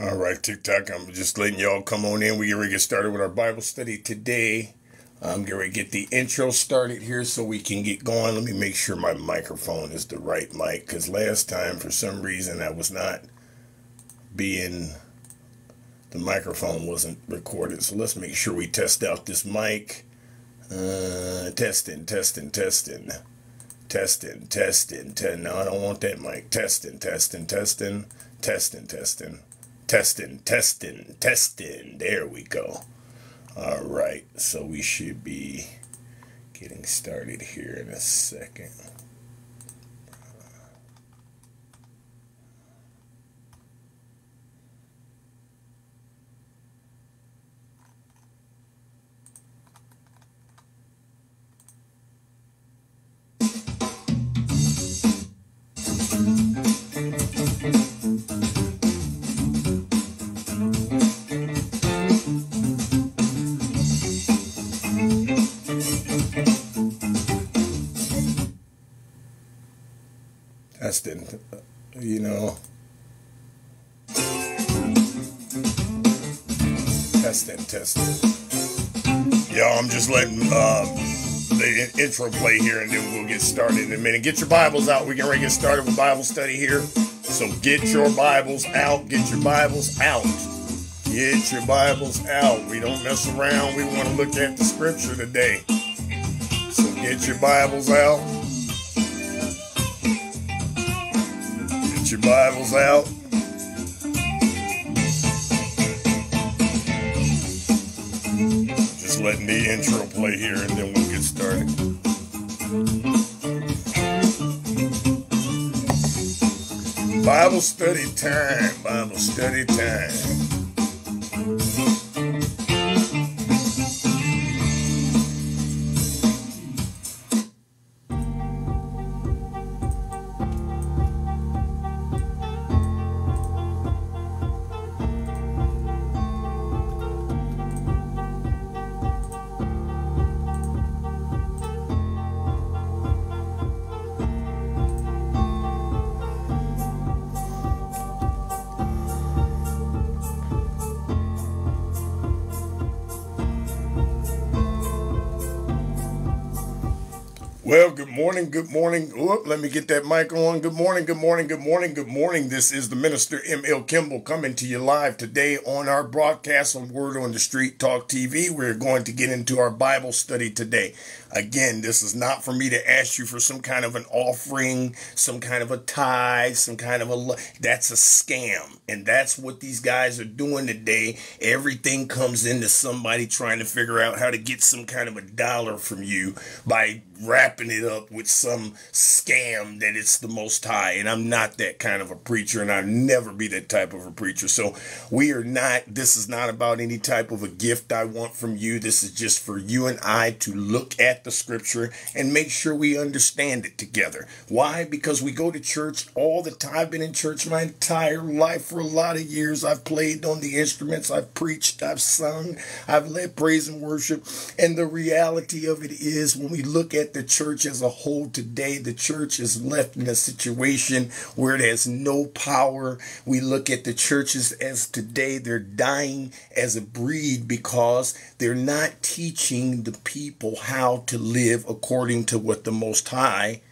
All right, TikTok. I'm just letting y'all come on in. We're going to get started with our Bible study today. I'm going to get the intro started here so we can get going. Let me make sure my microphone is the right mic because last time, for some reason, I was not being, the microphone wasn't recorded. So let's make sure we test out this mic. Uh, testing, testing, testing, testing, testing, testing. No, I don't want that mic. Testing, testing, testing, testing, testing. Testing, testing, testing. Testing. There we go. All right, so we should be getting started here in a second. Testing, you know. Testing, testing. Y'all, I'm just letting uh, the intro play here and then we'll get started in a minute. Get your Bibles out. We can to get started with Bible study here. So get your Bibles out. Get your Bibles out. Get your Bibles out. We don't mess around. We want to look at the scripture today. So get your Bibles out. Your Bibles out. Just letting the intro play here and then we'll get started. Bible study time. Bible study time. Good morning. Oop, let me get that mic on. Good morning, good morning, good morning, good morning. This is the Minister M.L. Kimble coming to you live today on our broadcast on Word on the Street Talk TV. We're going to get into our Bible study today. Again, this is not for me to ask you for some kind of an offering, some kind of a tithe, some kind of a. That's a scam. And that's what these guys are doing today. Everything comes into somebody trying to figure out how to get some kind of a dollar from you by wrapping it up with some scam that it's the most high. And I'm not that kind of a preacher, and I'll never be that type of a preacher. So we are not, this is not about any type of a gift I want from you. This is just for you and I to look at the scripture and make sure we understand it together. Why? Because we go to church all the time. I've been in church my entire life for a lot of years. I've played on the instruments, I've preached, I've sung, I've led praise and worship. And the reality of it is when we look at the church as a whole today, the church is left in a situation where it has no power. We look at the churches as today, they're dying as a breed because they're not teaching the people how to live according to what the Most High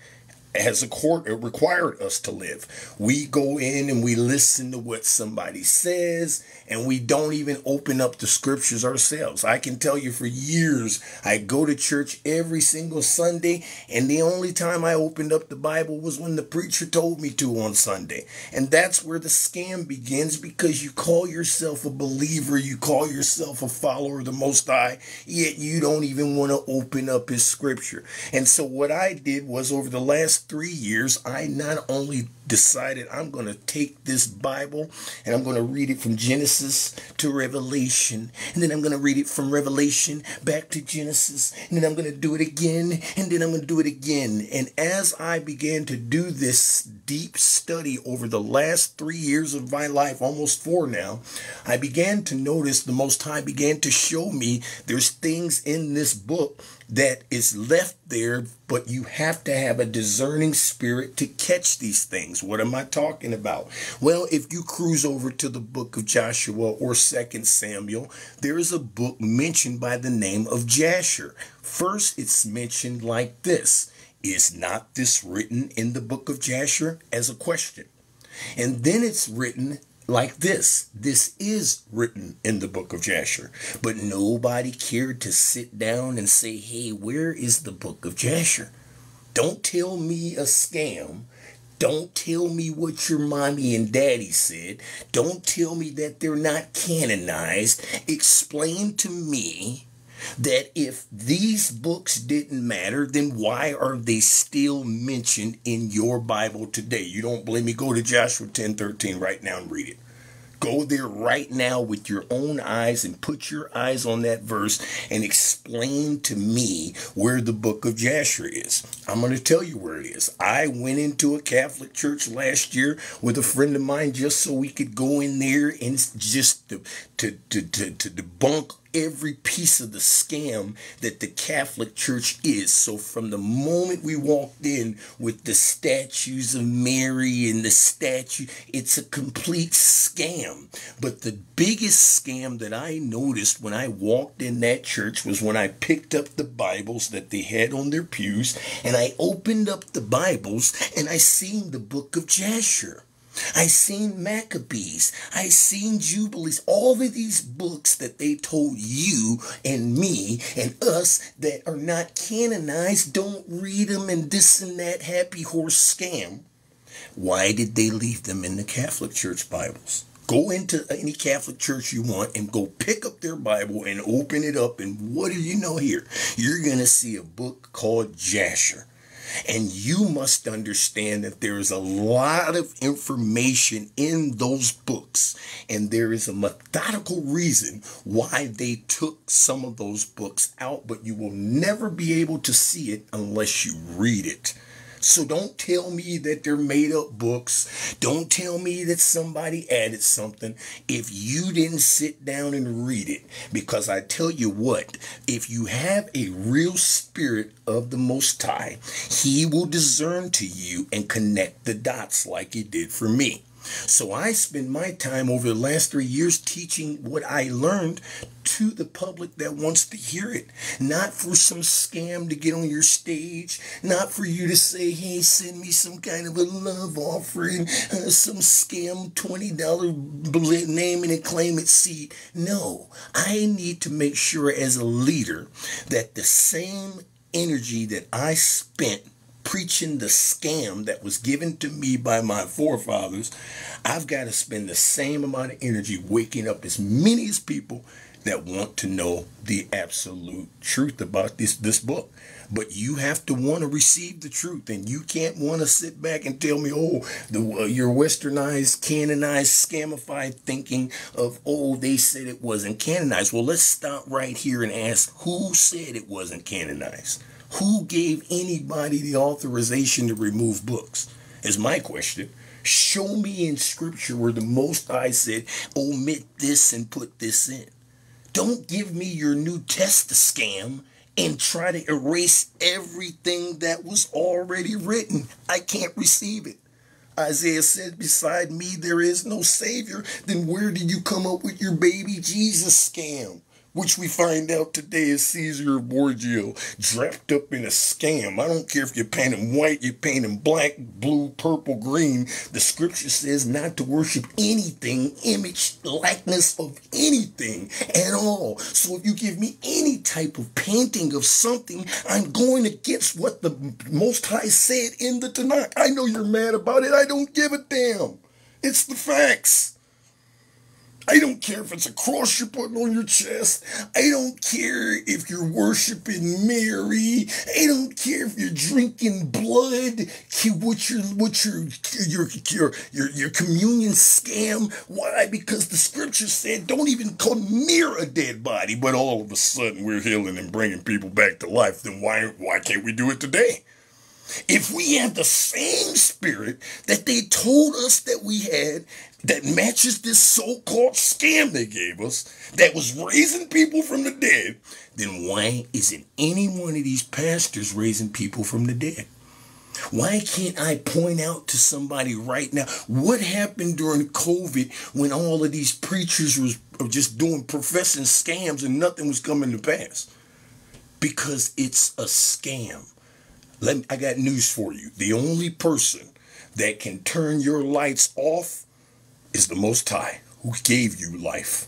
has a court it required us to live. We go in and we listen to what somebody says and we don't even open up the scriptures ourselves. I can tell you for years I go to church every single Sunday and the only time I opened up the Bible was when the preacher told me to on Sunday. And that's where the scam begins because you call yourself a believer, you call yourself a follower of the Most High, yet you don't even want to open up his scripture. And so what I did was over the last three years, I not only decided I'm going to take this Bible and I'm going to read it from Genesis to Revelation. And then I'm going to read it from Revelation back to Genesis. And then I'm going to do it again. And then I'm going to do it again. And as I began to do this deep study over the last three years of my life, almost four now, I began to notice the Most High began to show me there's things in this book that is left there, but you have to have a discerning spirit to catch these things. Things. What am I talking about? Well, if you cruise over to the book of Joshua or Second Samuel, there is a book mentioned by the name of Jasher. First, it's mentioned like this Is not this written in the book of Jasher? as a question. And then it's written like this. This is written in the book of Jasher. But nobody cared to sit down and say, hey, where is the book of Jasher? Don't tell me a scam. Don't tell me what your mommy and daddy said. Don't tell me that they're not canonized. Explain to me that if these books didn't matter, then why are they still mentioned in your Bible today? You don't believe me? Go to Joshua 10 13 right now and read it. Go there right now with your own eyes and put your eyes on that verse and explain to me where the book of Jasher is. I'm going to tell you where it is. I went into a Catholic church last year with a friend of mine just so we could go in there and just to, to, to, to, to debunk every piece of the scam that the Catholic Church is. So from the moment we walked in with the statues of Mary and the statue, it's a complete scam. But the biggest scam that I noticed when I walked in that church was when I picked up the Bibles that they had on their pews and I opened up the Bibles and I seen the book of Jasher. I seen Maccabees. I seen Jubilees. All of these books that they told you and me and us that are not canonized, don't read them and this and that happy horse scam. Why did they leave them in the Catholic Church Bibles? Go into any Catholic church you want and go pick up their Bible and open it up. And what do you know here? You're going to see a book called Jasher. And you must understand that there is a lot of information in those books, and there is a methodical reason why they took some of those books out, but you will never be able to see it unless you read it. So don't tell me that they're made up books. Don't tell me that somebody added something if you didn't sit down and read it. Because I tell you what, if you have a real spirit of the Most High, He will discern to you and connect the dots like He did for me. So I spend my time over the last three years teaching what I learned to the public that wants to hear it. Not for some scam to get on your stage, not for you to say, hey, send me some kind of a love offering, uh, some scam $20 name and claim it seed. No, I need to make sure as a leader that the same energy that I spent preaching the scam that was given to me by my forefathers, I've got to spend the same amount of energy waking up as many as people that want to know the absolute truth about this this book. But you have to want to receive the truth, and you can't want to sit back and tell me, "Oh, the uh, your westernized, canonized, scamified thinking of oh, they said it wasn't canonized." Well, let's stop right here and ask, who said it wasn't canonized? Who gave anybody the authorization to remove books? Is my question. Show me in scripture where the Most High said, omit this and put this in. Don't give me your New Testament scam and try to erase everything that was already written. I can't receive it. Isaiah said, Beside me there is no Savior. Then where did you come up with your baby Jesus scam? Which we find out today is Caesar Borgia, draped up in a scam. I don't care if you paint him white, you paint him black, blue, purple, green. The scripture says not to worship anything, image, likeness of anything at all. So if you give me any type of painting of something, I'm going against what the Most High said in the Tanakh. I know you're mad about it. I don't give a damn. It's the facts. I don't care if it's a cross you're putting on your chest. I don't care if you're worshiping Mary. I don't care if you're drinking blood. What your what your your your your, your communion scam? Why? Because the scripture said don't even come near a dead body. But all of a sudden we're healing and bringing people back to life. Then why why can't we do it today? If we have the same spirit that they told us that we had, that matches this so called scam they gave us, that was raising people from the dead, then why isn't any one of these pastors raising people from the dead? Why can't I point out to somebody right now what happened during COVID when all of these preachers was just doing professing scams and nothing was coming to pass? Because it's a scam. Let me, I got news for you. The only person that can turn your lights off is the Most High who gave you life.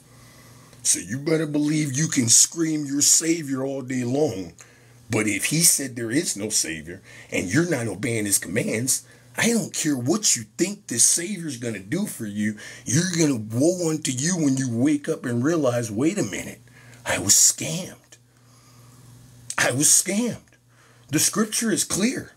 So you better believe you can scream your Savior all day long but if he said there is no Savior and you're not obeying his commands, I don't care what you think this Savior is going to do for you. You're going to woe unto you when you wake up and realize, wait a minute, I was scammed. I was scammed. The scripture is clear.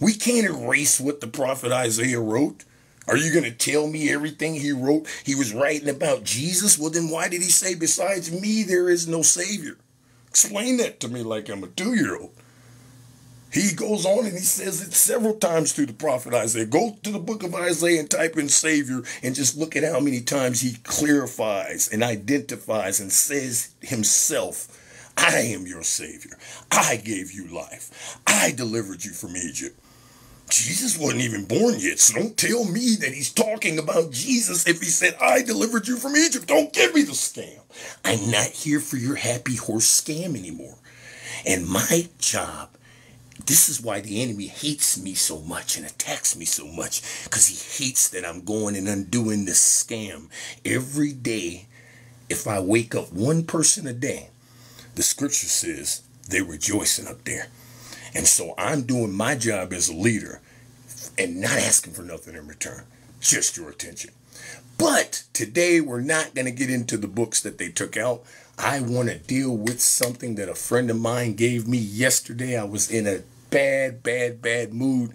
We can't erase what the prophet Isaiah wrote. Are you going to tell me everything he wrote? He was writing about Jesus? Well, then why did he say, besides me, there is no Savior? Explain that to me like I'm a two year old. He goes on and he says it several times through the prophet Isaiah. Go to the book of Isaiah and type in Savior and just look at how many times he clarifies and identifies and says himself, I am your Savior. I gave you life. I delivered you from Egypt. Jesus wasn't even born yet, so don't tell me that he's talking about Jesus if he said, I delivered you from Egypt. Don't give me the scam. I'm not here for your happy horse scam anymore. And my job, this is why the enemy hates me so much and attacks me so much, because he hates that I'm going and undoing this scam. Every day, if I wake up one person a day, the scripture says they're rejoicing up there. And so I'm doing my job as a leader and not asking for nothing in return, just your attention. But today we're not going to get into the books that they took out. I want to deal with something that a friend of mine gave me yesterday. I was in a bad, bad, bad mood,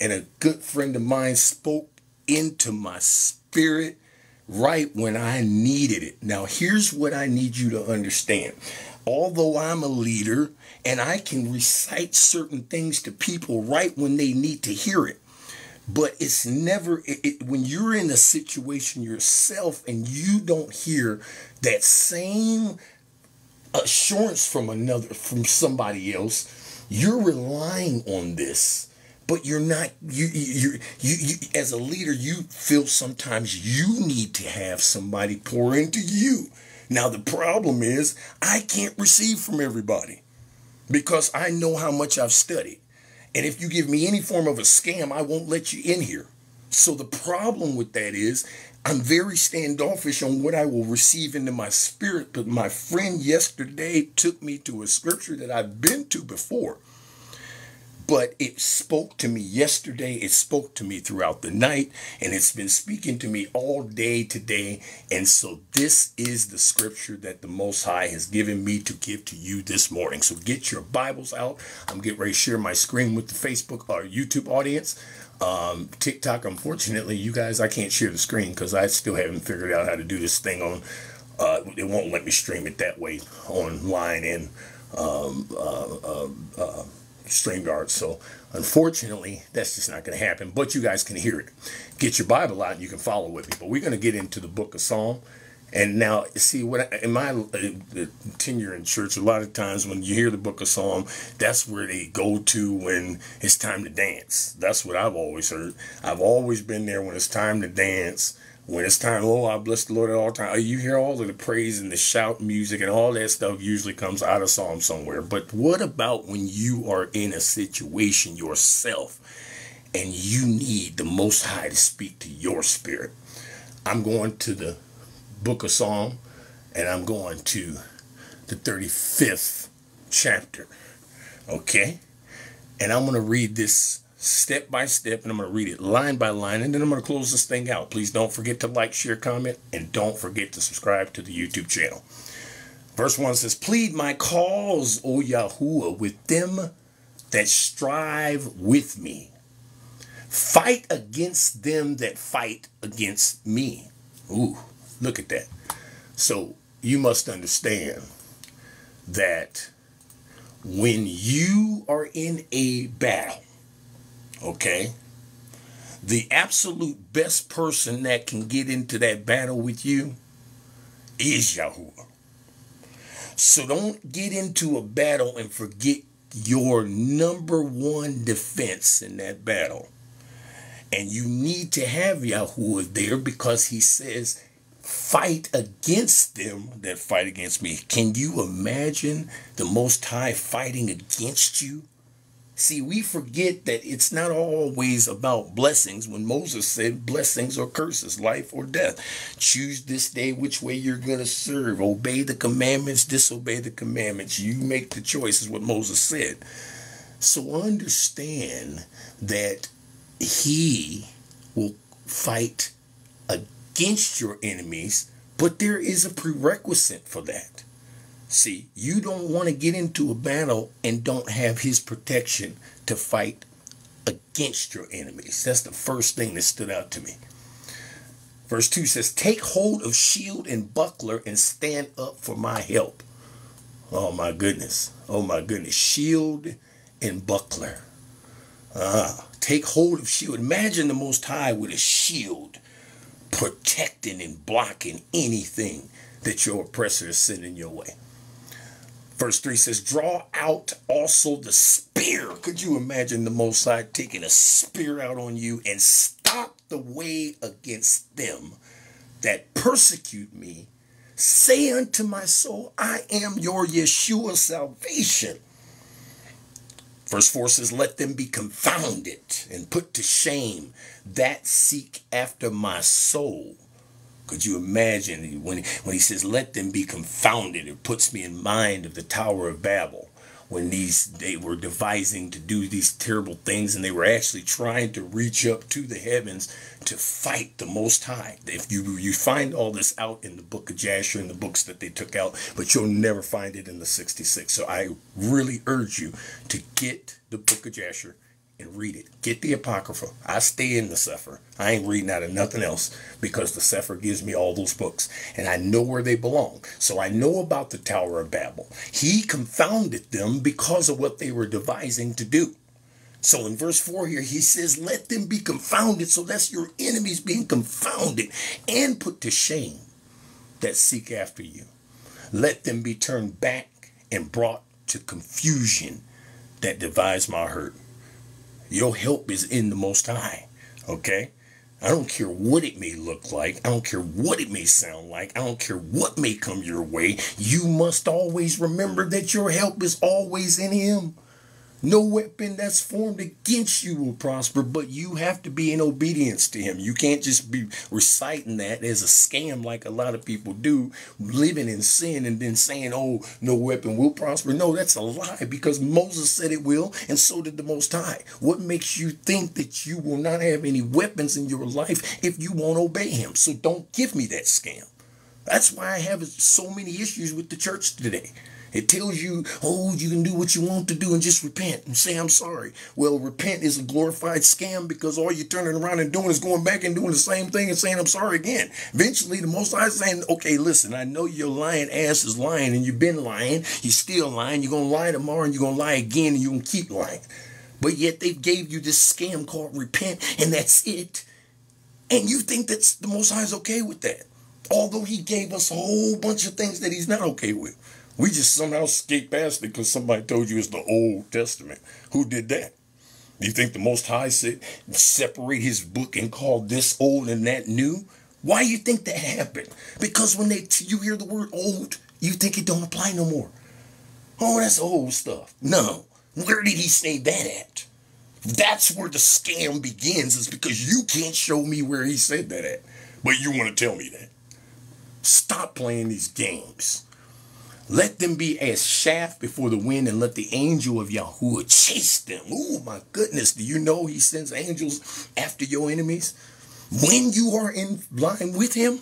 and a good friend of mine spoke into my spirit right when I needed it. Now, here's what I need you to understand. Although I'm a leader and I can recite certain things to people right when they need to hear it, but it's never it, it, when you're in a situation yourself and you don't hear that same assurance from another from somebody else you're relying on this but you're not you you you, you as a leader you feel sometimes you need to have somebody pour into you now the problem is i can't receive from everybody because i know how much i've studied and if you give me any form of a scam, I won't let you in here. So the problem with that is I'm very standoffish on what I will receive into my spirit. But my friend yesterday took me to a scripture that I've been to before but it spoke to me yesterday. It spoke to me throughout the night, and it's been speaking to me all day today. And so, this is the scripture that the Most High has given me to give to you this morning. So, get your Bibles out. I'm getting ready to share my screen with the Facebook or YouTube audience. Um, TikTok, unfortunately, you guys, I can't share the screen because I still haven't figured out how to do this thing on. Uh, it won't let me stream it that way online and um, uh, uh, uh StreamYard. So unfortunately, that's just not going to happen. But you guys can hear it. Get your Bible out and you can follow with me. But we're going to get into the book of Psalm. And now, see, what I, in my uh, tenure in church, a lot of times when you hear the book of Psalm, that's where they go to when it's time to dance. That's what I've always heard. I've always been there when it's time to dance when it's time, oh, I bless the Lord at all times. You hear all of the praise and the shout music and all that stuff usually comes out of Psalm somewhere. But what about when you are in a situation yourself and you need the Most High to speak to your spirit? I'm going to the book of Psalm and I'm going to the 35th chapter. Okay? And I'm going to read this step by step, and I'm going to read it line by line, and then I'm going to close this thing out. Please don't forget to like, share, comment, and don't forget to subscribe to the YouTube channel. Verse 1 says, Plead my cause, O Yahuwah, with them that strive with me. Fight against them that fight against me. Ooh, look at that. So you must understand that when you are in a battle, Okay? The absolute best person that can get into that battle with you is Yahuwah. So don't get into a battle and forget your number one defense in that battle. And you need to have Yahuwah there because he says, fight against them that fight against me. Can you imagine the Most High fighting against you? See, we forget that it's not always about blessings when Moses said blessings or curses, life or death. Choose this day which way you're going to serve. Obey the commandments, disobey the commandments. You make the choice, is what Moses said. So understand that he will fight against your enemies, but there is a prerequisite for that. See, you don't want to get into a battle and don't have his protection to fight against your enemies. That's the first thing that stood out to me. Verse 2 says, Take hold of shield and buckler and stand up for my help. Oh my goodness. Oh my goodness. Shield and buckler. Ah, take hold of shield. Imagine the Most High with a shield protecting and blocking anything that your oppressor is sending your way. Verse 3 says, Draw out also the spear. Could you imagine the Most High taking a spear out on you and stop the way against them that persecute me? Say unto my soul, I am your Yeshua salvation. Verse 4 says, Let them be confounded and put to shame that seek after my soul. Could you imagine when, when he says, let them be confounded? It puts me in mind of the Tower of Babel when these they were devising to do these terrible things and they were actually trying to reach up to the heavens to fight the most high if you you find all this out in the book of jasher and the books that they took out but you'll never find it in the 66 so i really urge you to get the book of jasher and read it. Get the Apocrypha. I stay in the Sefer. I ain't reading out of nothing else because the Sefer gives me all those books and I know where they belong. So I know about the Tower of Babel. He confounded them because of what they were devising to do. So in verse 4 here, he says, Let them be confounded. So that's your enemies being confounded and put to shame that seek after you. Let them be turned back and brought to confusion that devise my hurt. Your help is in the Most High. Okay? I don't care what it may look like. I don't care what it may sound like. I don't care what may come your way. You must always remember that your help is always in Him. No weapon that's formed against you will prosper, but you have to be in obedience to him. You can't just be reciting that as a scam like a lot of people do, living in sin and then saying, oh, no weapon will prosper. No, that's a lie because Moses said it will, and so did the Most High. What makes you think that you will not have any weapons in your life if you won't obey him? So don't give me that scam. That's why I have so many issues with the church today. It tells you, oh, you can do what you want to do and just repent and say, I'm sorry. Well, repent is a glorified scam because all you're turning around and doing is going back and doing the same thing and saying, I'm sorry again. Eventually, the Most High is saying, okay, listen, I know your lying ass is lying and you've been lying. You're still lying. You're going to lie tomorrow and you're going to lie again and you're going to keep lying. But yet they gave you this scam called repent and that's it. And you think that the Most High is okay with that. Although he gave us a whole bunch of things that he's not okay with. We just somehow skate past it because somebody told you it's the Old Testament. Who did that? Do you think the Most High said separate his book and call this old and that new? Why do you think that happened? Because when they you hear the word old, you think it don't apply no more. Oh, that's old stuff. No. Where did he say that at? That's where the scam begins, is because you can't show me where he said that at. But you want to tell me that. Stop playing these games. Let them be as shaft before the wind and let the angel of Yahuwah chase them. Oh my goodness. Do you know he sends angels after your enemies? When you are in line with him?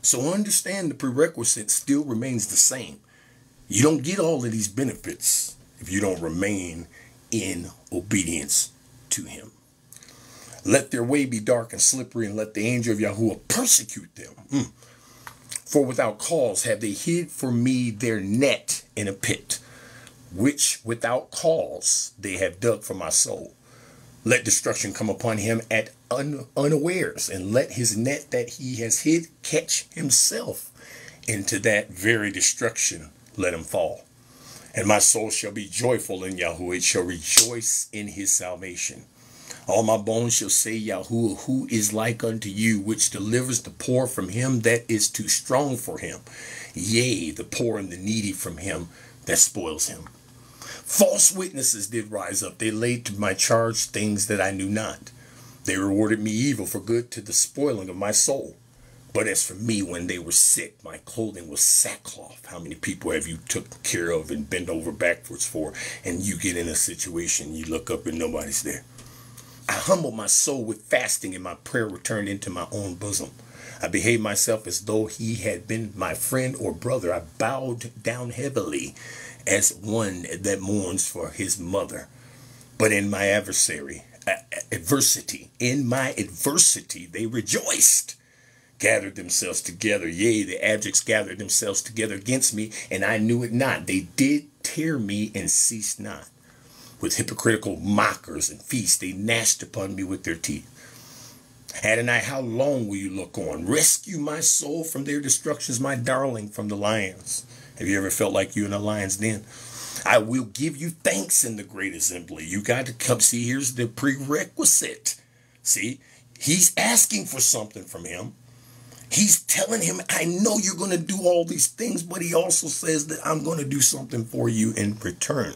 So understand the prerequisite still remains the same. You don't get all of these benefits if you don't remain in obedience to him. Let their way be dark and slippery, and let the angel of Yahuwah persecute them. Mm. For without cause have they hid for me their net in a pit, which without cause they have dug for my soul. Let destruction come upon him at un unawares, and let his net that he has hid catch himself. Into that very destruction let him fall. And my soul shall be joyful in Yahuwah. It shall rejoice in his salvation. All my bones shall say, Yahuwah, who is like unto you, which delivers the poor from him that is too strong for him? Yea, the poor and the needy from him that spoils him. False witnesses did rise up. They laid to my charge things that I knew not. They rewarded me evil for good to the spoiling of my soul. But as for me, when they were sick, my clothing was sackcloth. How many people have you took care of and bent over backwards for? And you get in a situation, you look up and nobody's there. I humbled my soul with fasting, and my prayer returned into my own bosom. I behaved myself as though he had been my friend or brother. I bowed down heavily as one that mourns for his mother. But in my adversary, adversity, in my adversity, they rejoiced, gathered themselves together. Yea, the abjects gathered themselves together against me, and I knew it not. They did tear me and ceased not. With hypocritical mockers and feasts, they gnashed upon me with their teeth. Adonai, how long will you look on? Rescue my soul from their destructions, my darling, from the lions. Have you ever felt like you in a lion's den? I will give you thanks in the great assembly. You got to come see, here's the prerequisite. See, he's asking for something from him. He's telling him, I know you're going to do all these things, but he also says that I'm going to do something for you in return.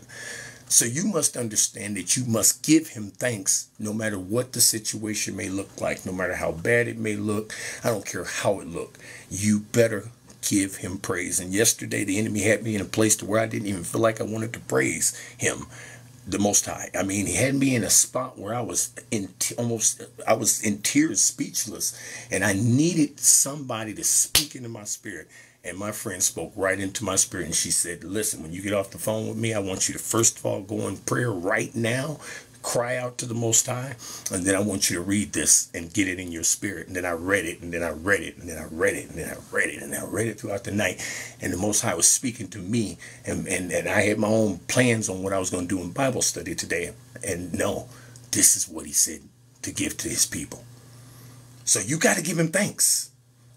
So you must understand that you must give him thanks no matter what the situation may look like, no matter how bad it may look. I don't care how it look. You better give him praise. And yesterday the enemy had me in a place to where I didn't even feel like I wanted to praise him the most high i mean he had me in a spot where i was in t- almost i was in tears speechless and i needed somebody to speak into my spirit and my friend spoke right into my spirit and she said, Listen, when you get off the phone with me, I want you to first of all go in prayer right now, cry out to the Most High, and then I want you to read this and get it in your spirit. And then I read it, and then I read it, and then I read it, and then I read it, and I read it throughout the night. And the Most High was speaking to me, and, and, and I had my own plans on what I was going to do in Bible study today. And no, this is what He said to give to His people. So you got to give Him thanks.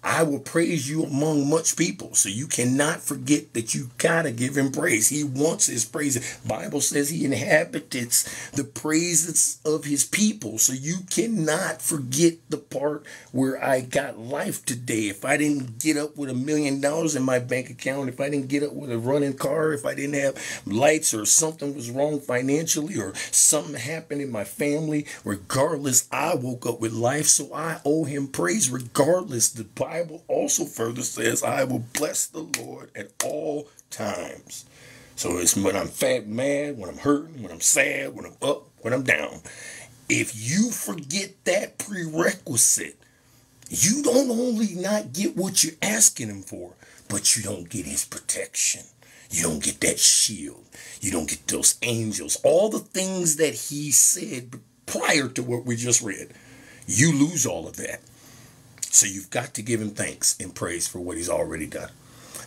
I will praise you among much people. So you cannot forget that you gotta give him praise. He wants his praise. Bible says he inhabits the praises of his people. So you cannot forget the part where I got life today. If I didn't get up with a million dollars in my bank account, if I didn't get up with a running car, if I didn't have lights or something was wrong financially or something happened in my family, regardless, I woke up with life. So I owe him praise regardless. The Bible also further says, I will bless the Lord at all times. So it's when I'm fat, mad, when I'm hurting, when I'm sad, when I'm up, when I'm down. If you forget that prerequisite, you don't only not get what you're asking him for, but you don't get his protection. You don't get that shield. You don't get those angels. All the things that he said prior to what we just read. You lose all of that. So you've got to give him thanks and praise for what he's already done.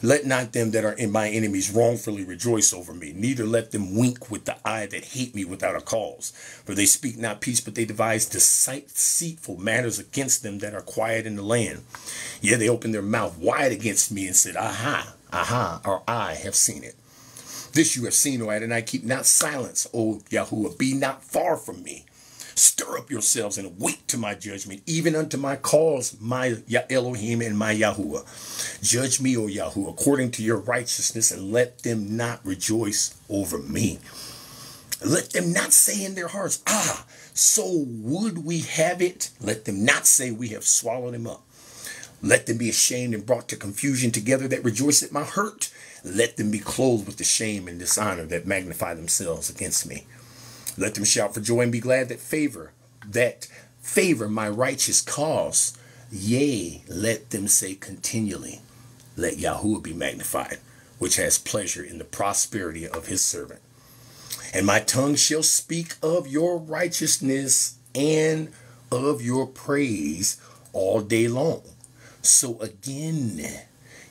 Let not them that are in my enemies wrongfully rejoice over me, neither let them wink with the eye that hate me without a cause. For they speak not peace, but they devise deceitful matters against them that are quiet in the land. Yea, they opened their mouth wide against me and said, Aha, aha, or I have seen it. This you have seen, O Adonai, keep not silence, O Yahuwah, be not far from me. Stir up yourselves and wait to my judgment, even unto my cause, my Elohim and my Yahuwah. Judge me, O Yahuwah, according to your righteousness, and let them not rejoice over me. Let them not say in their hearts, Ah, so would we have it. Let them not say we have swallowed him up. Let them be ashamed and brought to confusion together that rejoice at my hurt. Let them be clothed with the shame and dishonor that magnify themselves against me. Let them shout for joy and be glad that favor, that favor my righteous cause. Yea, let them say continually, let Yahuwah be magnified, which has pleasure in the prosperity of his servant. And my tongue shall speak of your righteousness and of your praise all day long. So again,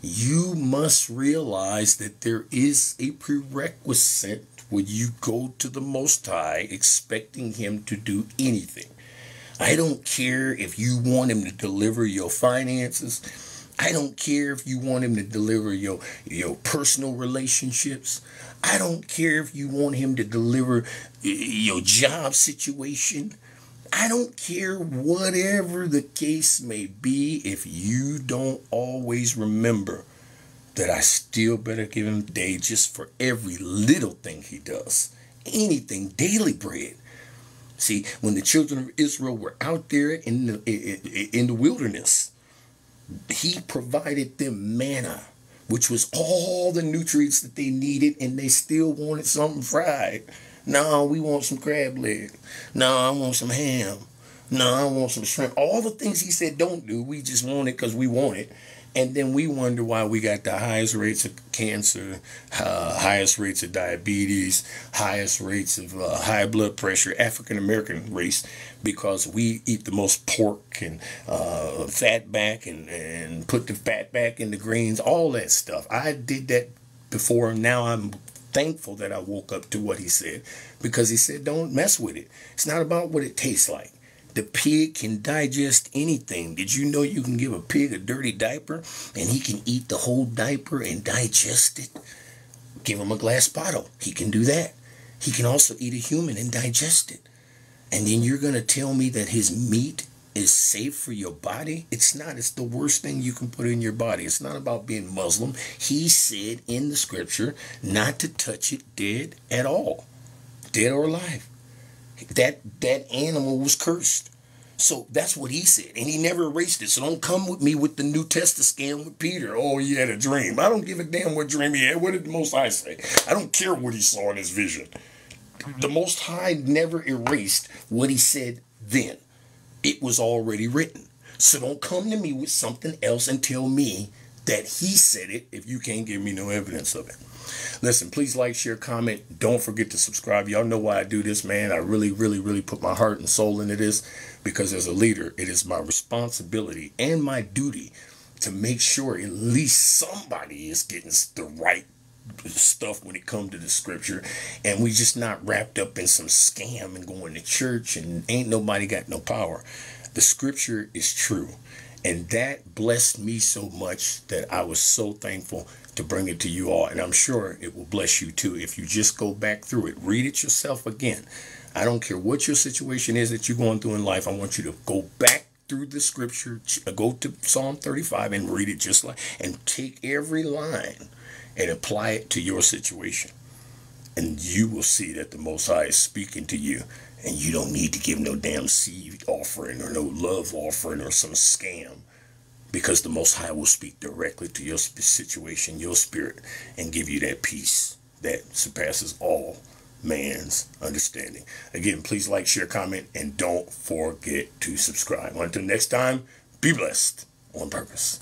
you must realize that there is a prerequisite when you go to the Most High expecting Him to do anything. I don't care if you want Him to deliver your finances. I don't care if you want Him to deliver your, your personal relationships. I don't care if you want him to deliver your job situation. I don't care whatever the case may be if you don't always remember that I still better give him day just for every little thing he does. Anything, daily bread. See, when the children of Israel were out there in the in the wilderness, he provided them manna, which was all the nutrients that they needed, and they still wanted something fried. No, we want some crab leg. No, I want some ham. No, I want some shrimp. All the things he said don't do, we just want it because we want it. And then we wonder why we got the highest rates of cancer, uh, highest rates of diabetes, highest rates of uh, high blood pressure, African American race, because we eat the most pork and uh, fat back and, and put the fat back in the greens, all that stuff. I did that before. And now I'm thankful that I woke up to what he said because he said, don't mess with it. It's not about what it tastes like. The pig can digest anything. Did you know you can give a pig a dirty diaper and he can eat the whole diaper and digest it? Give him a glass bottle. He can do that. He can also eat a human and digest it. And then you're going to tell me that his meat is safe for your body? It's not. It's the worst thing you can put in your body. It's not about being Muslim. He said in the scripture not to touch it dead at all, dead or alive that that animal was cursed. So that's what he said, and he never erased it. So don't come with me with the New Testament scam with Peter. Oh, he had a dream. I don't give a damn what dream he had. What did the Most High say? I don't care what he saw in his vision. The Most High never erased what he said then. It was already written. So don't come to me with something else and tell me that he said it if you can't give me no evidence of it. Listen, please like, share, comment. Don't forget to subscribe. Y'all know why I do this, man. I really, really, really put my heart and soul into this because as a leader, it is my responsibility and my duty to make sure at least somebody is getting the right stuff when it comes to the scripture and we just not wrapped up in some scam and going to church and ain't nobody got no power the scripture is true and that blessed me so much that i was so thankful to bring it to you all. And I'm sure it will bless you too if you just go back through it. Read it yourself again. I don't care what your situation is that you're going through in life. I want you to go back through the scripture, uh, go to Psalm 35 and read it just like, and take every line and apply it to your situation. And you will see that the Most High is speaking to you. And you don't need to give no damn seed offering or no love offering or some scam because the Most High will speak directly to your situation, your spirit, and give you that peace that surpasses all man's understanding. Again, please like, share, comment, and don't forget to subscribe. Until next time, be blessed on purpose.